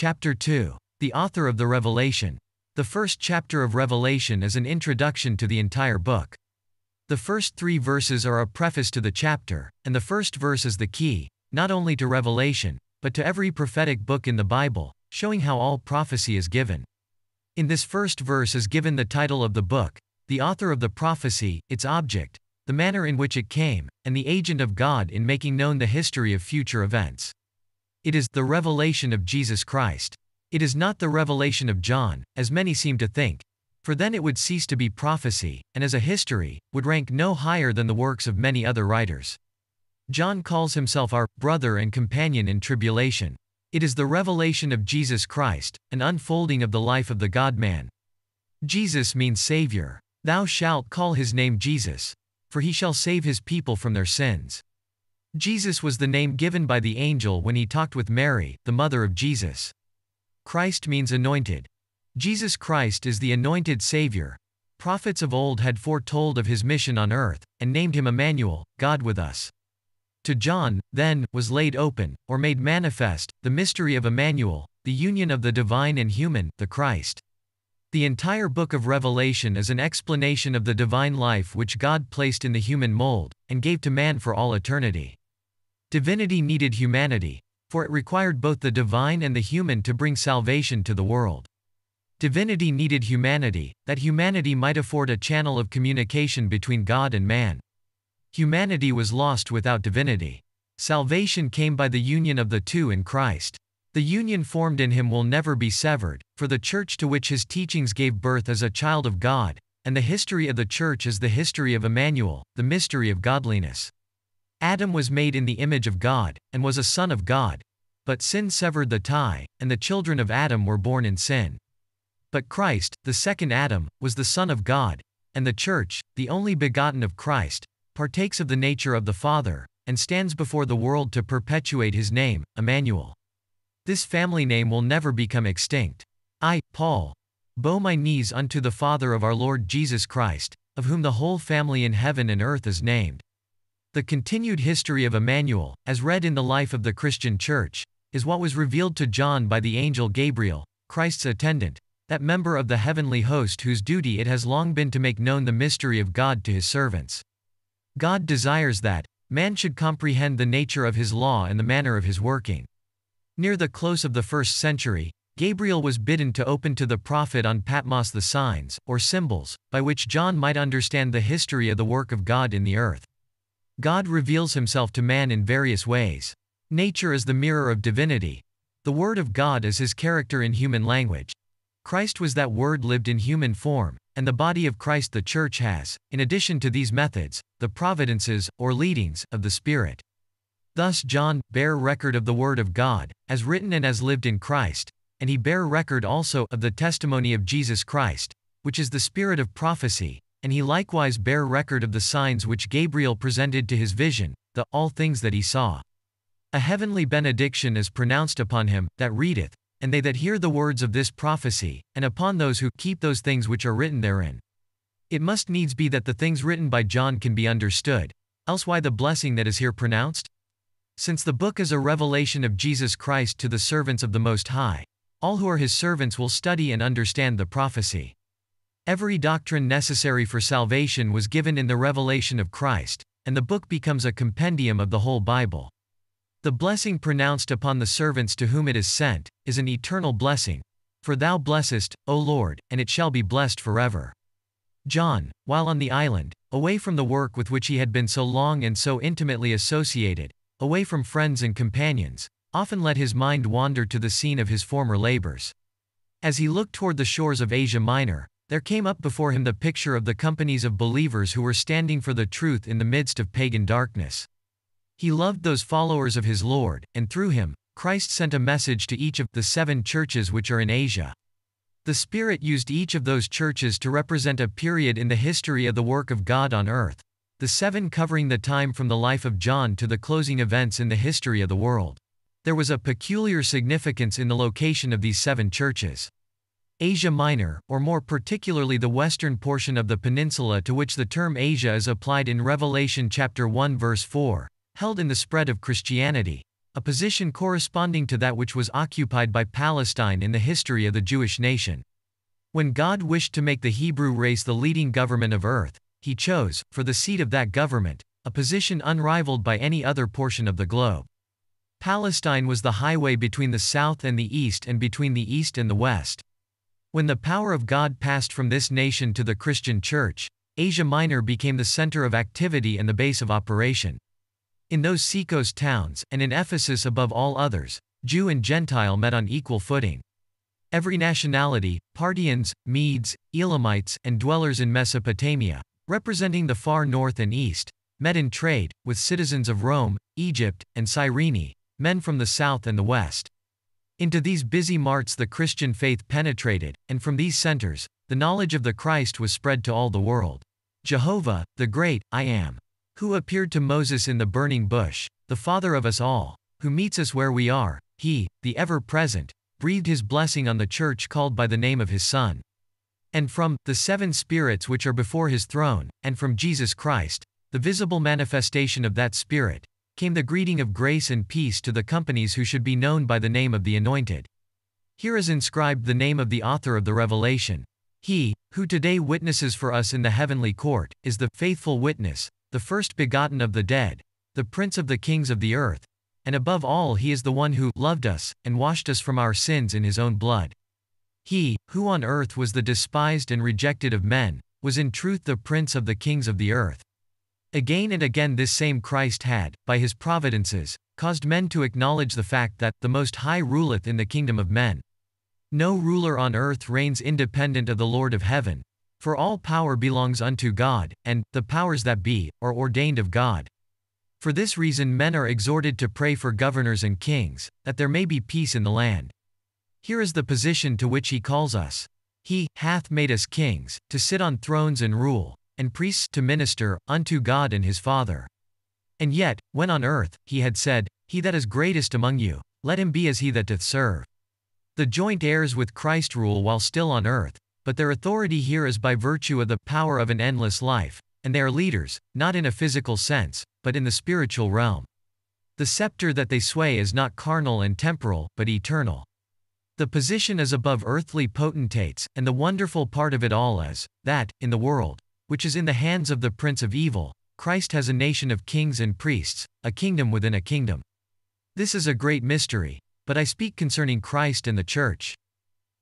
Chapter 2. The author of the Revelation. The first chapter of Revelation is an introduction to the entire book. The first three verses are a preface to the chapter, and the first verse is the key, not only to Revelation, but to every prophetic book in the Bible, showing how all prophecy is given. In this first verse is given the title of the book, the author of the prophecy, its object, the manner in which it came, and the agent of God in making known the history of future events. It is the revelation of Jesus Christ. It is not the revelation of John, as many seem to think, for then it would cease to be prophecy, and as a history, would rank no higher than the works of many other writers. John calls himself our brother and companion in tribulation. It is the revelation of Jesus Christ, an unfolding of the life of the God man. Jesus means Savior. Thou shalt call his name Jesus, for he shall save his people from their sins. Jesus was the name given by the angel when he talked with Mary, the mother of Jesus. Christ means anointed. Jesus Christ is the anointed Savior. Prophets of old had foretold of his mission on earth, and named him Emmanuel, God with us. To John, then, was laid open, or made manifest, the mystery of Emmanuel, the union of the divine and human, the Christ. The entire book of Revelation is an explanation of the divine life which God placed in the human mold, and gave to man for all eternity. Divinity needed humanity, for it required both the divine and the human to bring salvation to the world. Divinity needed humanity, that humanity might afford a channel of communication between God and man. Humanity was lost without divinity. Salvation came by the union of the two in Christ. The union formed in him will never be severed, for the church to which his teachings gave birth is a child of God, and the history of the church is the history of Emmanuel, the mystery of godliness. Adam was made in the image of God, and was a son of God. But sin severed the tie, and the children of Adam were born in sin. But Christ, the second Adam, was the Son of God, and the Church, the only begotten of Christ, partakes of the nature of the Father, and stands before the world to perpetuate his name, Emmanuel. This family name will never become extinct. I, Paul, bow my knees unto the Father of our Lord Jesus Christ, of whom the whole family in heaven and earth is named. The continued history of Emmanuel, as read in the life of the Christian Church, is what was revealed to John by the angel Gabriel, Christ's attendant, that member of the heavenly host whose duty it has long been to make known the mystery of God to his servants. God desires that man should comprehend the nature of his law and the manner of his working. Near the close of the first century, Gabriel was bidden to open to the prophet on Patmos the signs, or symbols, by which John might understand the history of the work of God in the earth. God reveals himself to man in various ways. Nature is the mirror of divinity. The Word of God is his character in human language. Christ was that Word lived in human form, and the body of Christ the Church has, in addition to these methods, the providences, or leadings, of the Spirit. Thus John, bear record of the Word of God, as written and as lived in Christ, and he bear record also of the testimony of Jesus Christ, which is the spirit of prophecy, and he likewise bare record of the signs which Gabriel presented to his vision, the all things that he saw. A heavenly benediction is pronounced upon him that readeth, and they that hear the words of this prophecy, and upon those who keep those things which are written therein. It must needs be that the things written by John can be understood, else why the blessing that is here pronounced? Since the book is a revelation of Jesus Christ to the servants of the Most High, all who are his servants will study and understand the prophecy. Every doctrine necessary for salvation was given in the revelation of Christ, and the book becomes a compendium of the whole Bible. The blessing pronounced upon the servants to whom it is sent is an eternal blessing. For thou blessest, O Lord, and it shall be blessed forever. John, while on the island, away from the work with which he had been so long and so intimately associated, away from friends and companions, often let his mind wander to the scene of his former labors. As he looked toward the shores of Asia Minor, there came up before him the picture of the companies of believers who were standing for the truth in the midst of pagan darkness. He loved those followers of his Lord, and through him, Christ sent a message to each of the seven churches which are in Asia. The Spirit used each of those churches to represent a period in the history of the work of God on earth, the seven covering the time from the life of John to the closing events in the history of the world. There was a peculiar significance in the location of these seven churches. Asia Minor, or more particularly the western portion of the peninsula to which the term Asia is applied in Revelation chapter 1 verse 4, held in the spread of Christianity, a position corresponding to that which was occupied by Palestine in the history of the Jewish nation. When God wished to make the Hebrew race the leading government of earth, he chose, for the seat of that government, a position unrivaled by any other portion of the globe. Palestine was the highway between the south and the east and between the east and the west. When the power of God passed from this nation to the Christian church, Asia Minor became the center of activity and the base of operation. In those seacoast towns, and in Ephesus above all others, Jew and Gentile met on equal footing. Every nationality, Parthians, Medes, Elamites, and dwellers in Mesopotamia, representing the far north and east, met in trade, with citizens of Rome, Egypt, and Cyrene, men from the south and the west. Into these busy marts the Christian faith penetrated, and from these centers, the knowledge of the Christ was spread to all the world. Jehovah, the great, I am, who appeared to Moses in the burning bush, the Father of us all, who meets us where we are, he, the ever present, breathed his blessing on the church called by the name of his Son. And from the seven spirits which are before his throne, and from Jesus Christ, the visible manifestation of that Spirit, came the greeting of grace and peace to the companies who should be known by the name of the Anointed. Here is inscribed the name of the author of the revelation. He, who today witnesses for us in the heavenly court, is the faithful witness, the first begotten of the dead, the prince of the kings of the earth, and above all he is the one who loved us, and washed us from our sins in his own blood. He, who on earth was the despised and rejected of men, was in truth the prince of the kings of the earth. Again and again this same Christ had, by his providences, caused men to acknowledge the fact that the Most High ruleth in the kingdom of men. No ruler on earth reigns independent of the Lord of heaven, for all power belongs unto God, and the powers that be are ordained of God. For this reason men are exhorted to pray for governors and kings, that there may be peace in the land. Here is the position to which he calls us. He hath made us kings, to sit on thrones and rule, and priests to minister unto God and his Father. And yet, when on earth, he had said, He that is greatest among you, let him be as he that doth serve. The joint heirs with Christ rule while still on earth, but their authority here is by virtue of the power of an endless life, and they are leaders, not in a physical sense, but in the spiritual realm. The scepter that they sway is not carnal and temporal, but eternal. The position is above earthly potentates, and the wonderful part of it all is, that, in the world, which is in the hands of the prince of evil, Christ has a nation of kings and priests, a kingdom within a kingdom. This is a great mystery, but I speak concerning Christ and the church.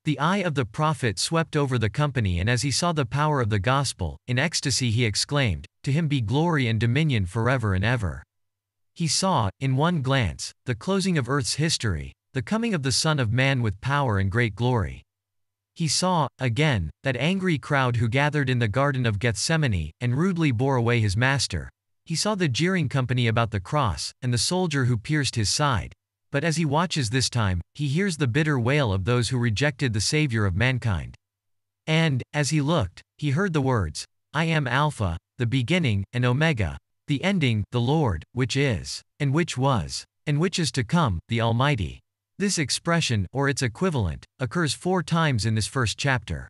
The eye of the prophet swept over the company, and as he saw the power of the gospel, in ecstasy he exclaimed, To him be glory and dominion forever and ever. He saw, in one glance, the closing of earth's history, the coming of the Son of Man with power and great glory. He saw, again, that angry crowd who gathered in the Garden of Gethsemane, and rudely bore away his master. He saw the jeering company about the cross, and the soldier who pierced his side. But as he watches this time, he hears the bitter wail of those who rejected the Savior of mankind. And, as he looked, he heard the words, I am Alpha, the beginning, and Omega, the ending, the Lord, which is, and which was, and which is to come, the Almighty. This expression, or its equivalent, occurs four times in this first chapter.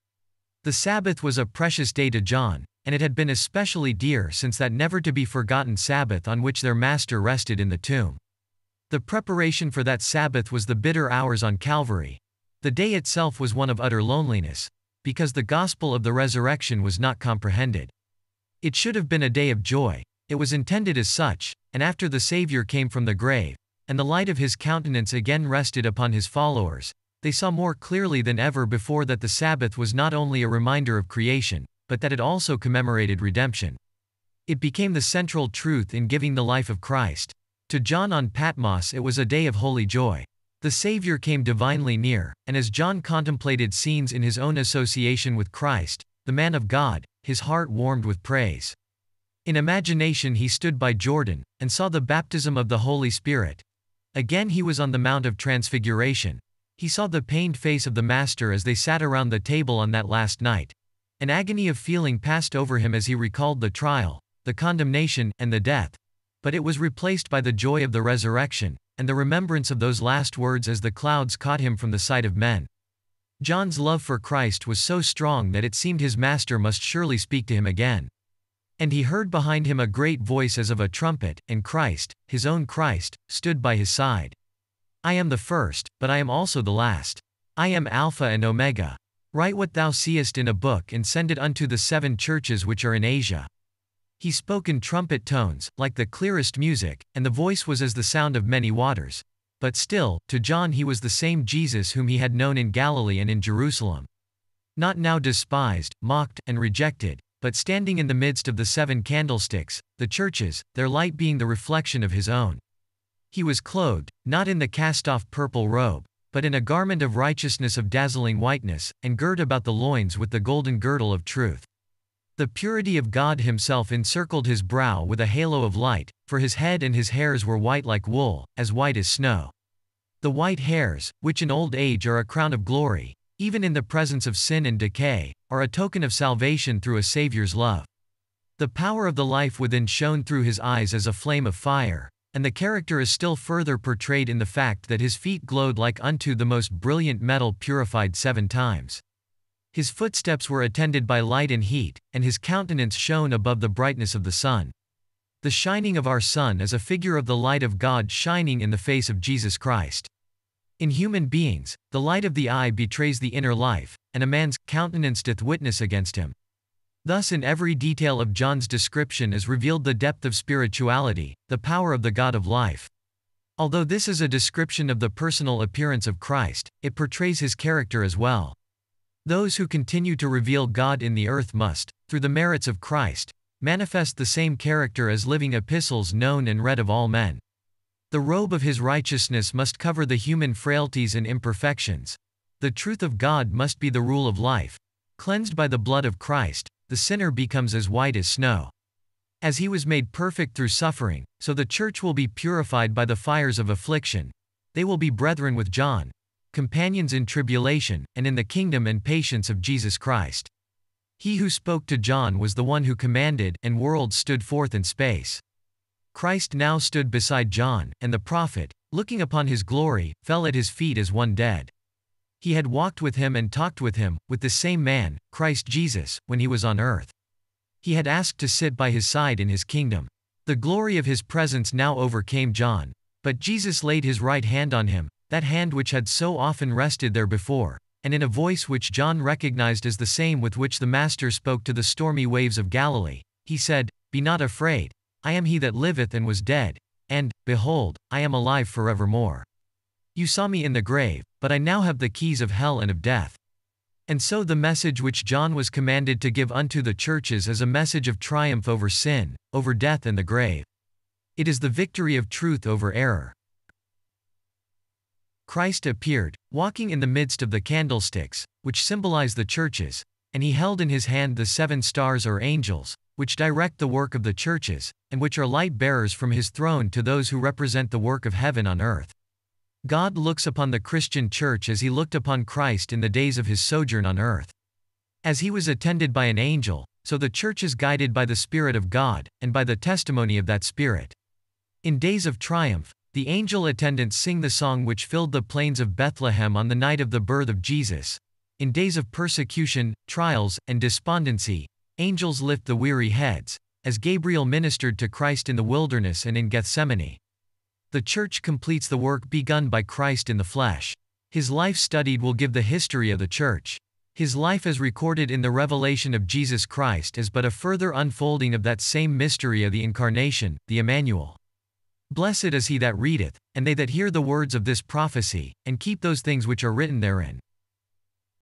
The Sabbath was a precious day to John, and it had been especially dear since that never to be forgotten Sabbath on which their master rested in the tomb. The preparation for that Sabbath was the bitter hours on Calvary. The day itself was one of utter loneliness, because the gospel of the resurrection was not comprehended. It should have been a day of joy, it was intended as such, and after the Savior came from the grave, and the light of his countenance again rested upon his followers, they saw more clearly than ever before that the Sabbath was not only a reminder of creation, but that it also commemorated redemption. It became the central truth in giving the life of Christ. To John on Patmos it was a day of holy joy. The Savior came divinely near, and as John contemplated scenes in his own association with Christ, the man of God, his heart warmed with praise. In imagination he stood by Jordan, and saw the baptism of the Holy Spirit, Again he was on the Mount of Transfiguration. He saw the pained face of the Master as they sat around the table on that last night. An agony of feeling passed over him as he recalled the trial, the condemnation, and the death. But it was replaced by the joy of the resurrection, and the remembrance of those last words as the clouds caught him from the sight of men. John's love for Christ was so strong that it seemed his Master must surely speak to him again. And he heard behind him a great voice as of a trumpet, and Christ, his own Christ, stood by his side. I am the first, but I am also the last. I am Alpha and Omega. Write what thou seest in a book and send it unto the seven churches which are in Asia. He spoke in trumpet tones, like the clearest music, and the voice was as the sound of many waters. But still, to John he was the same Jesus whom he had known in Galilee and in Jerusalem. Not now despised, mocked, and rejected, but standing in the midst of the seven candlesticks, the churches, their light being the reflection of his own. He was clothed, not in the cast off purple robe, but in a garment of righteousness of dazzling whiteness, and girt about the loins with the golden girdle of truth. The purity of God Himself encircled his brow with a halo of light, for his head and his hairs were white like wool, as white as snow. The white hairs, which in old age are a crown of glory, even in the presence of sin and decay, are a token of salvation through a Saviour's love. The power of the life within shone through his eyes as a flame of fire, and the character is still further portrayed in the fact that his feet glowed like unto the most brilliant metal purified seven times. His footsteps were attended by light and heat, and his countenance shone above the brightness of the sun. The shining of our sun is a figure of the light of God shining in the face of Jesus Christ. In human beings, the light of the eye betrays the inner life, and a man's countenance doth witness against him. Thus, in every detail of John's description is revealed the depth of spirituality, the power of the God of life. Although this is a description of the personal appearance of Christ, it portrays his character as well. Those who continue to reveal God in the earth must, through the merits of Christ, manifest the same character as living epistles known and read of all men. The robe of his righteousness must cover the human frailties and imperfections. The truth of God must be the rule of life. Cleansed by the blood of Christ, the sinner becomes as white as snow. As he was made perfect through suffering, so the church will be purified by the fires of affliction. They will be brethren with John, companions in tribulation, and in the kingdom and patience of Jesus Christ. He who spoke to John was the one who commanded, and worlds stood forth in space. Christ now stood beside John, and the prophet, looking upon his glory, fell at his feet as one dead. He had walked with him and talked with him, with the same man, Christ Jesus, when he was on earth. He had asked to sit by his side in his kingdom. The glory of his presence now overcame John. But Jesus laid his right hand on him, that hand which had so often rested there before, and in a voice which John recognized as the same with which the Master spoke to the stormy waves of Galilee, he said, Be not afraid, I am he that liveth and was dead, and, behold, I am alive forevermore. You saw me in the grave, but I now have the keys of hell and of death. And so the message which John was commanded to give unto the churches is a message of triumph over sin, over death and the grave. It is the victory of truth over error. Christ appeared, walking in the midst of the candlesticks, which symbolize the churches, and he held in his hand the seven stars or angels, which direct the work of the churches, and which are light bearers from his throne to those who represent the work of heaven on earth. God looks upon the Christian church as he looked upon Christ in the days of his sojourn on earth. As he was attended by an angel, so the church is guided by the Spirit of God, and by the testimony of that Spirit. In days of triumph, the angel attendants sing the song which filled the plains of Bethlehem on the night of the birth of Jesus. In days of persecution, trials, and despondency, Angels lift the weary heads, as Gabriel ministered to Christ in the wilderness and in Gethsemane. The church completes the work begun by Christ in the flesh. His life studied will give the history of the church. His life as recorded in the revelation of Jesus Christ is but a further unfolding of that same mystery of the Incarnation, the Emmanuel. Blessed is he that readeth, and they that hear the words of this prophecy, and keep those things which are written therein.